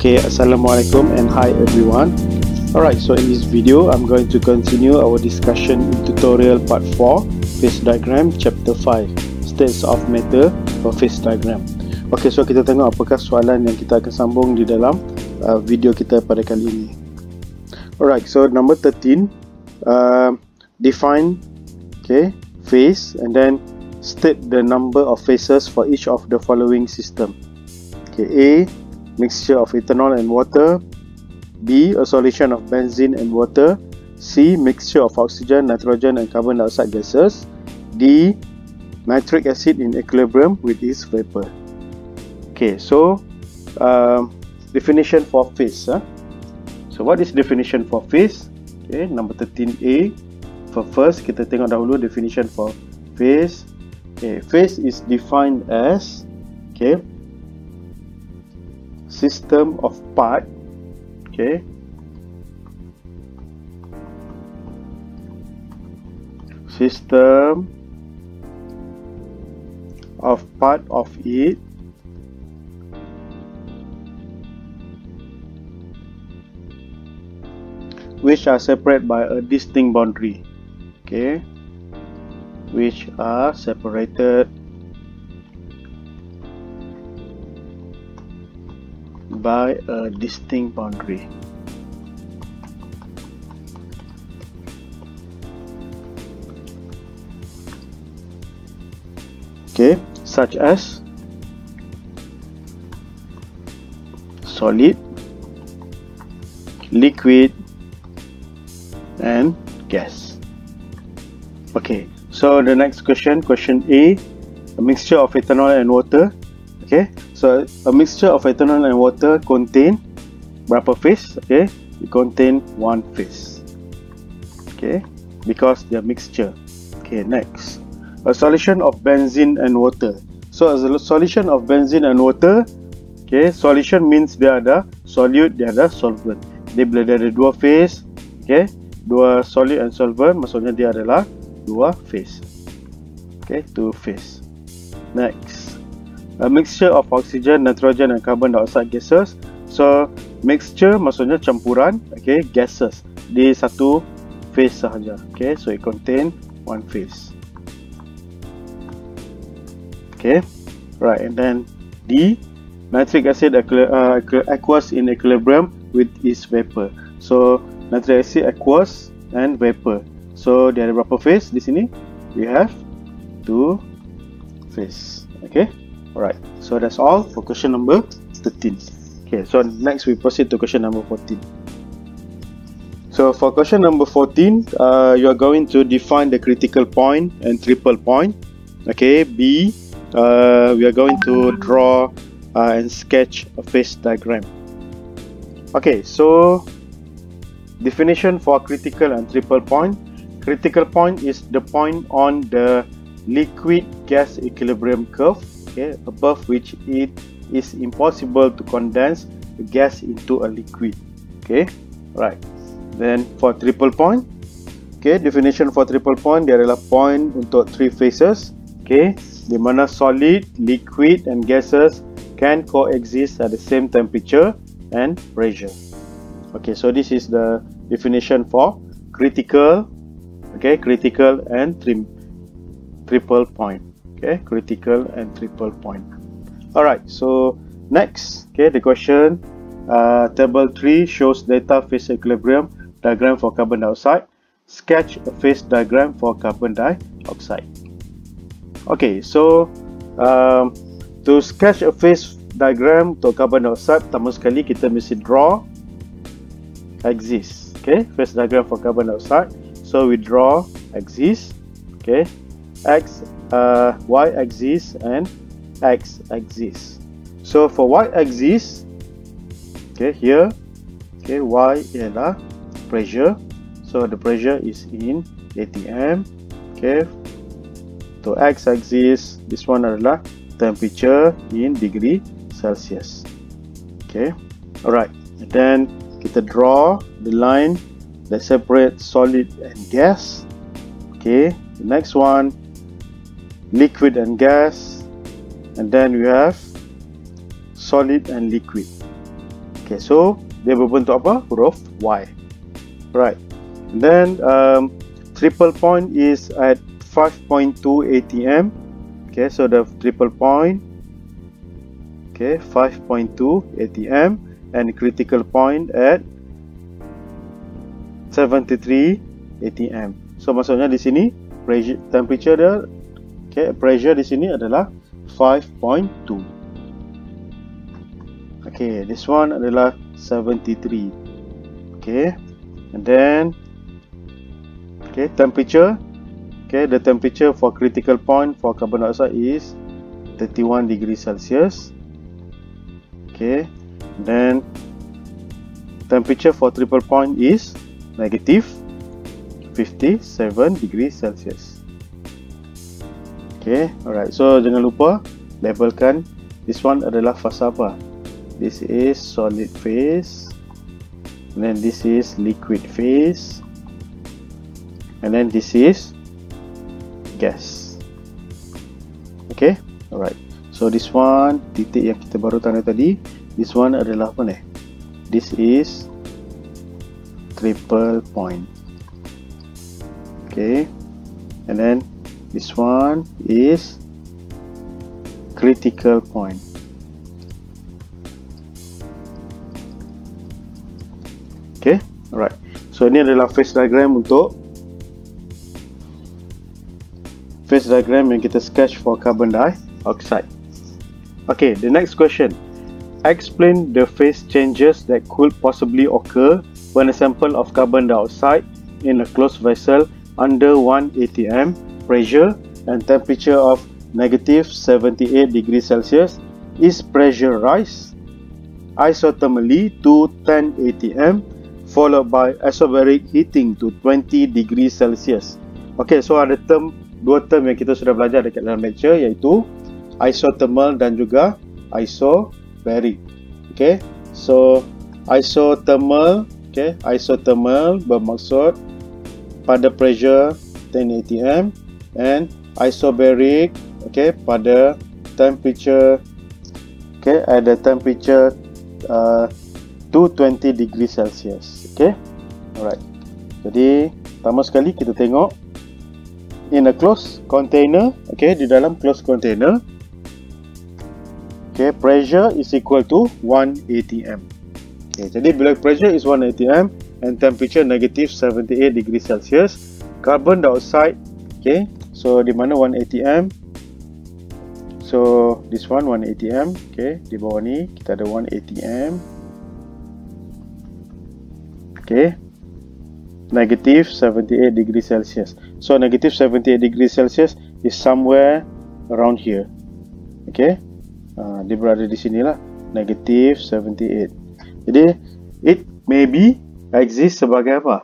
Okay, Assalamualaikum and hi everyone. Alright, so in this video, I'm going to continue our discussion in tutorial part 4, phase diagram, chapter 5, states of matter for phase diagram. Okay, so kita tengok apakah soalan yang kita akan sambung di dalam uh, video kita pada kali ini. Alright, so number 13, uh, define okay, phase and then state the number of phases for each of the following system. Okay, A, mixture of ethanol and water. B, a solution of benzene and water. C, mixture of oxygen, nitrogen and carbon dioxide gases. D, nitric acid in equilibrium with its vapor. Okay, so um, definition for phase. Huh? So what is definition for phase? Okay, number 13A. For first, kita tengok dahulu definition for phase. Okay, phase is defined as okay, system of part okay? System of part of it which are separate by a distinct boundary okay? Which are separated by a distinct boundary. Okay, such as solid, liquid, and gas. Okay, so the next question, question A, a mixture of ethanol and water. So a mixture of ethanol and water contain berapa phase? Okay, it contain one phase. Okay, because they are mixture. Okay, next. A solution of benzene and water. So as a solution of benzene and water, okay, solution means dia ada solute, dia ada solvent. Dia dia ada dua phase, okay, dua solid and solvent, maksudnya dia adalah dua phase. Okay, two phase. Next a mixture of oxygen, nitrogen and carbon dioxide gases. So mixture maksudnya campuran, okay, gases di satu phase sahaja. Okay, so it contain one phase. Okay, right, and then D, nitric acid uh, aqueous in equilibrium with its vapor. So nitric acid aqueous and vapor. So dia ada berapa phase di sini? We have two phase. Okay. Alright, so that's all for question number 13. Okay, so next we proceed to question number 14. So for question number 14, uh, you are going to define the critical point and triple point. Okay, B, uh, we are going to draw uh, and sketch a phase diagram. Okay, so definition for critical and triple point. Critical point is the point on the liquid gas equilibrium curve okay, above which it is impossible to condense the gas into a liquid. Okay, right. Then for triple point, okay, definition for triple point dia adalah point untuk three phases. Okay, di mana solid, liquid, and gases can coexist at the same temperature and pressure. Okay, so this is the definition for critical, okay, critical and tri triple point okay critical and triple point. All right so next okay the question uh, table 3 shows data phase equilibrium diagram for carbon dioxide. Sketch a phase diagram for carbon dioxide. Okay so um, to sketch a phase diagram untuk carbon dioxide pertama sekali kita mesti draw axis okay phase diagram for carbon dioxide. So we draw axis okay x uh, y-axis and x-axis. So for y-axis, okay, here, okay, y ialah pressure. So the pressure is in ATM. Okay. To x-axis, this one adalah temperature in degree Celsius. Okay. Alright. Then kita draw the line that separates solid and gas. Okay. The next one liquid and gas and then we have solid and liquid Okay, so dia berbentuk apa? Huruf Y. Right. And then um, triple point is at 5.2 ATM. Okay, so the triple point. Okay, 5.2 ATM and critical point at 73 ATM. So maksudnya di sini temperature dia okay, pressure di sini adalah 5.2. Okay, this one adalah 73. Okay, and then okay temperature. Okay, the temperature for critical point for carbon dioxide is 31 degree Celsius. Okay, then temperature for triple point is negative 57 degree Celsius. Okay, alright. So jangan lupa labelkan this one adalah fasa apa? this is solid phase and then this is liquid phase and then this is gas okay alright so this one titik yang kita baru tanda tadi this one adalah apa ni this is triple point okay and then this one is critical point Okay, alright. So ini adalah phase diagram untuk phase diagram yang kita sketch for carbon dioxide. Okay, the next question. Explain the phase changes that could possibly occur when a sample of carbon dioxide in a closed vessel under 1 atm pressure and temperature of negative 78 degrees Celsius is pressurized isothermally to 10 atm followed by isobaric heating to 20 degrees Celsius. Okay, so ada term dua term yang kita sudah belajar dekat dalam lecture iaitu isothermal dan juga isobaric. Okay, so isothermal, okay, isothermal bermaksud pada pressure 10 atm and isobaric, okay, pada temperature, okay, ada temperature uh, 220 degree Celsius. Okay. Alright. Jadi, pertama sekali kita tengok in a closed container. Okay, di dalam closed container. Okay, pressure is equal to 1 atm. Okay, jadi bila pressure is 1 atm and temperature negative 78 degree Celsius, carbon dioxide, okay, so di mana 1 atm? So, this one 1 atm, okay, di bawah ni kita ada 1 atm okay. Negative 78 degrees celsius. So negative 78 degrees celsius is somewhere around here. Okay. Uh, dia berada di sini lah. Negative 78 jadi it maybe exist sebagai apa?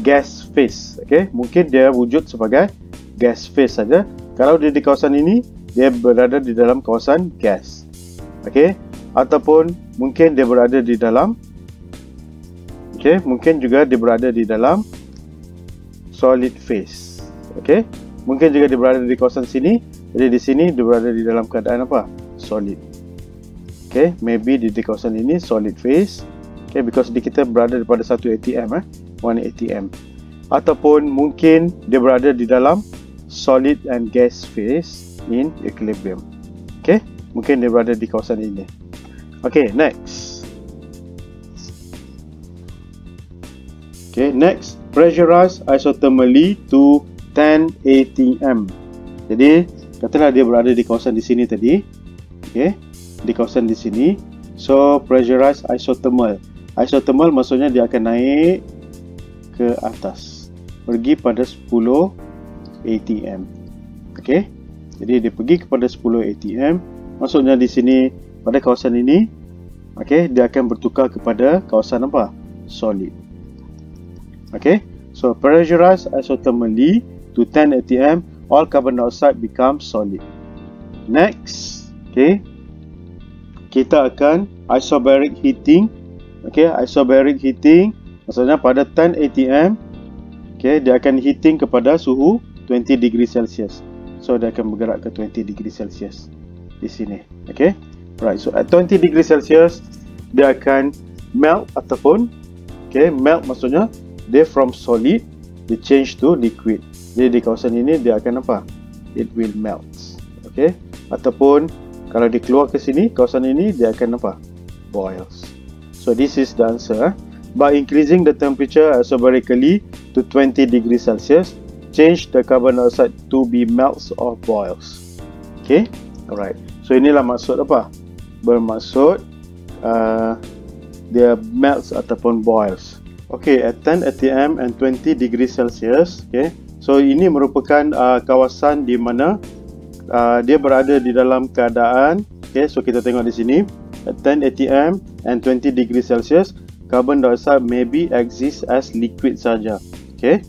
Gas phase. Okay. Mungkin dia wujud sebagai gas phase saja kalau dia di kawasan ini dia berada di dalam kawasan gas okay ataupun mungkin dia berada di dalam Okay, mungkin juga dia berada di dalam solid phase. Okay, mungkin juga dia berada di kawasan sini. Jadi di sini dia berada di dalam keadaan apa? Solid. Okay, maybe di, di kawasan ini solid phase. Okay, because di kita berada pada satu ATM eh, one ATM. Ataupun mungkin dia berada di dalam solid and gas phase in equilibrium. Okay, mungkin dia berada di kawasan ini. Okay, next. Okay, next, pressurize isothermally to 10 atm. Jadi, katalah dia berada di kawasan di sini tadi. Okay, di kawasan di sini. So, pressurize isothermal. Isothermal maksudnya dia akan naik ke atas. Pergi pada 10 atm. Okay, jadi dia pergi kepada 10 atm. Maksudnya di sini, pada kawasan ini, okay, dia akan bertukar kepada kawasan apa? Solid. Okay, so pressurized isothermally to 10 atm, all carbon dioxide becomes solid. Next, okay, kita akan isobaric heating. Okay, isobaric heating maksudnya pada 10 atm, okay, dia akan heating kepada suhu 20 degree Celsius. So dia akan bergerak ke 20 degree Celsius di sini. Okay, right. So at 20 degree Celsius, dia akan melt ataupun okay, melt maksudnya dia from solid dia change to liquid jadi di kawasan ini dia akan apa it will melt okay ataupun kalau dia keluar ke sini kawasan ini dia akan apa boils so this is the answer eh? by increasing the temperature isobarically to 20 degrees celsius change the carbon dioxide to be melts or boils. Okay? Alright. So inilah maksud apa? Bermaksud uh, dia melts ataupun boils. Okay at 10 atm and 20 degrees celsius okay? So ini merupakan uh, kawasan di mana uh, dia berada di dalam keadaan okay? So kita tengok di sini. At 10 atm and 20 degrees celsius carbon dioxide maybe exist as liquid saja okay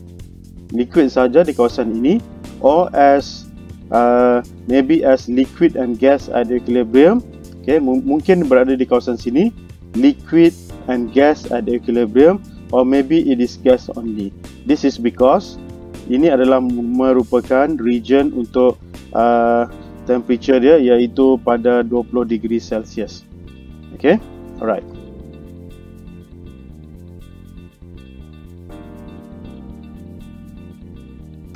liquid saja di kawasan ini or as uh, maybe as liquid and gas at equilibrium. Okay mungkin berada di kawasan sini liquid and gas at equilibrium or maybe it is gas only. This is because ini adalah merupakan region untuk uh, temperature dia iaitu pada 20 degree celsius. Okay? Alright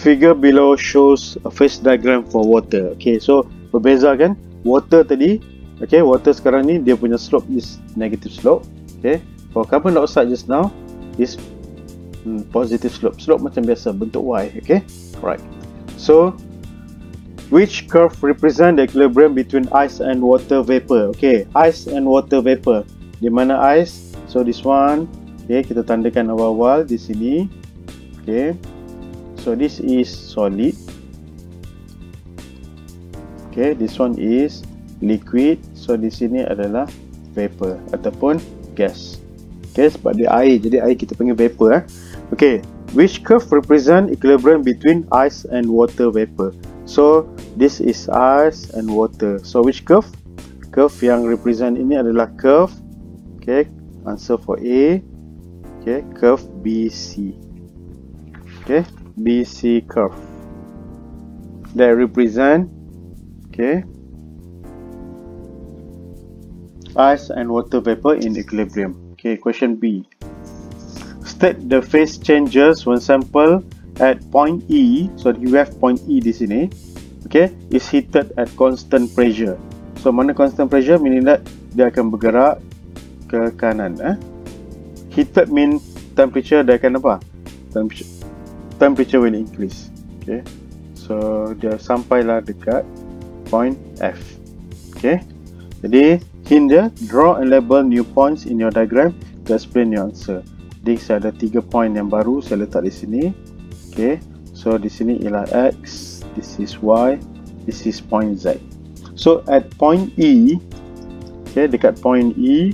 figure below shows a phase diagram for water. Okay, so berbeza kan? Water tadi, okay, water sekarang ni dia punya slope is negative slope. Okay, for carbon dioxide just now is hmm, positive slope. Slope macam biasa, bentuk Y. Okay, right. So, which curve represent the equilibrium between ice and water vapor? Okay, ice and water vapor. Di mana ice? So this one, okay, kita tandakan awal-awal di sini. Okay, so this is solid. Okay this one is liquid. So di sini adalah vapor ataupun gas. Okay sebab dia air. Jadi air kita panggil vapor eh. Okay which curve represent equilibrium between ice and water vapor? So this is ice and water. So which curve? Curve yang represent ini adalah curve. Okay answer for a. Okay curve bc okay BC curve that represent okay ice and water vapor in equilibrium. Okay, question B. State the phase changes when sample at point E. So you have point E di sini. Okay, is heated at constant pressure. So mana constant pressure meaning that dia akan bergerak ke kanan. Eh? Heated mean temperature dia akan apa? Temperature temperature will increase. Okay. So dia sampailah dekat point F. Okay. Jadi hint dia draw and label new points in your diagram to explain your answer. Jadi saya ada tiga point yang baru saya letak di sini. Okay. So di sini ialah X this is Y this is point Z. So at point E okay dekat point E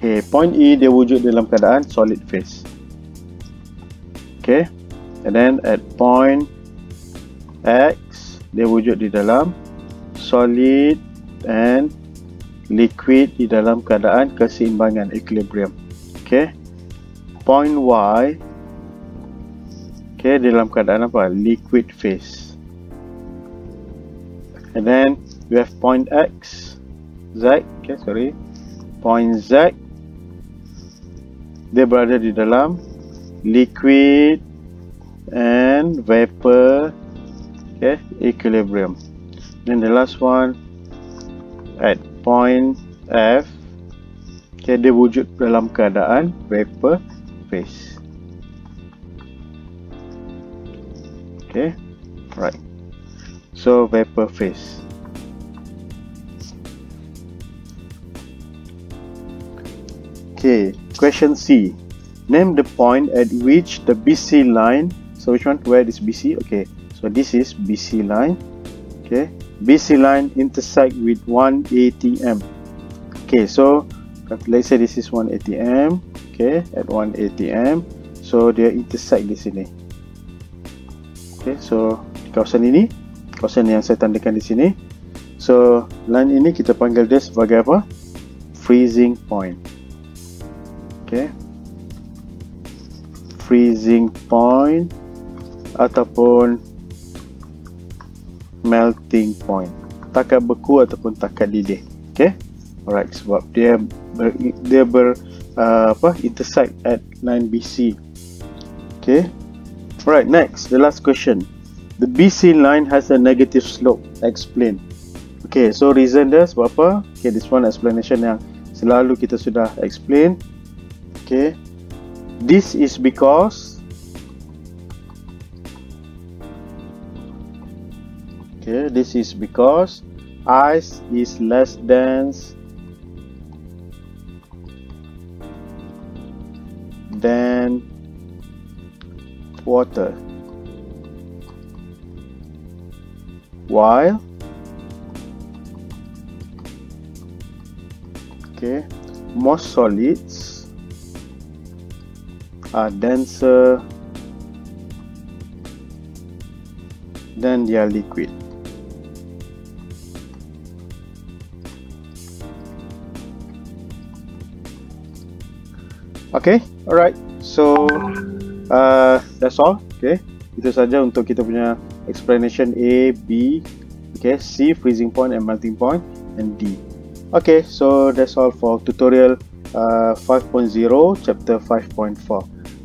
okay point E dia wujud dalam keadaan solid phase okay. And then at point X dia wujud di dalam solid and liquid di dalam keadaan keseimbangan equilibrium. Okay. Point Y okay dalam keadaan apa? Liquid phase. And then we have point X Z okay sorry. Point Z dia berada di dalam liquid and vapor okay equilibrium. Then the last one at point F okay dia wujud dalam keadaan vapor phase. Okay right. So vapor phase. Okay question C name the point at which the BC line so which one where is BC okay so this is BC line okay? BC line intersect with 1 ATM okay so let's say this is 1 ATM okay at 1 ATM so dia intersect di sini. Okay so kawasan ini kawasan yang saya tandakan di sini. So line ini kita panggil dia sebagai apa? Freezing point. Okay freezing point ataupun melting point takat beku ataupun takat didih okay Alright, sebab dia ber, dia ber uh, apa intersect at 9 BC. Okay. Alright, next, the last question. The BC line has a negative slope. Explain. Okay, so reason dia sebab apa? Okay, this one explanation yang selalu kita sudah explain. Okay. This is because Okay, this is because ice is less dense than water. While okay, most solids are denser than their liquid. Okay, alright. So uh, that's all. Okay, itu saja untuk kita punya explanation A, B, okay, C freezing point and melting point, and D. Okay, so that's all for tutorial uh, 5.0 chapter 5.4.